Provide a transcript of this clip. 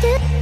do